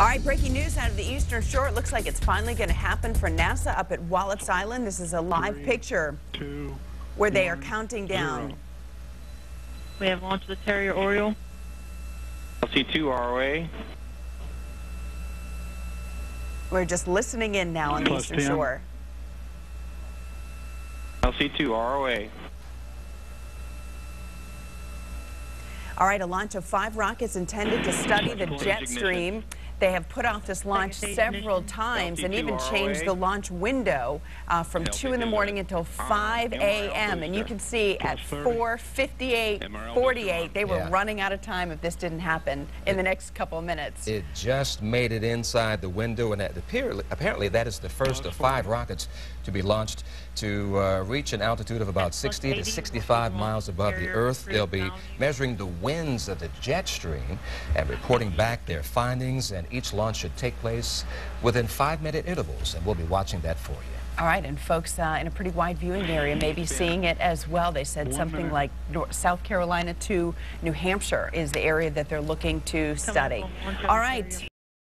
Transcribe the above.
All right, breaking news out of the Eastern Shore. It looks like it's finally going to happen for NASA up at Wallops Island. This is a live Three, picture two, where they are counting down. zero. We have launched the Terrier Oriole. LC2 ROA. We're just listening in now on the Plus Eastern 10. Shore. LC2 ROA. All right, a launch of five rockets intended to study the Stage jet ignition. stream. They have put off this launch several times and even changed the launch window uh, from 2 in the morning until 5 a.m. And you can see at Plus 30. 4:58, 48, they were Yeah. running out of time if this didn't happen in the next couple of minutes. It just made it inside the window, and that appear, apparently that is the first of five rockets to be launched to uh, reach an altitude of about 60 to 65 miles above the Earth. They'll be measuring the winds of the jet stream and reporting back their findings, and each launch should take place within five-minute intervals, and we'll be watching that for you. All right, and folks uh, in a pretty wide viewing area may be seeing it as well. They said One something minute. like Nor- South Carolina to New Hampshire is the area that they're looking to study. from launch All of right, Terrier.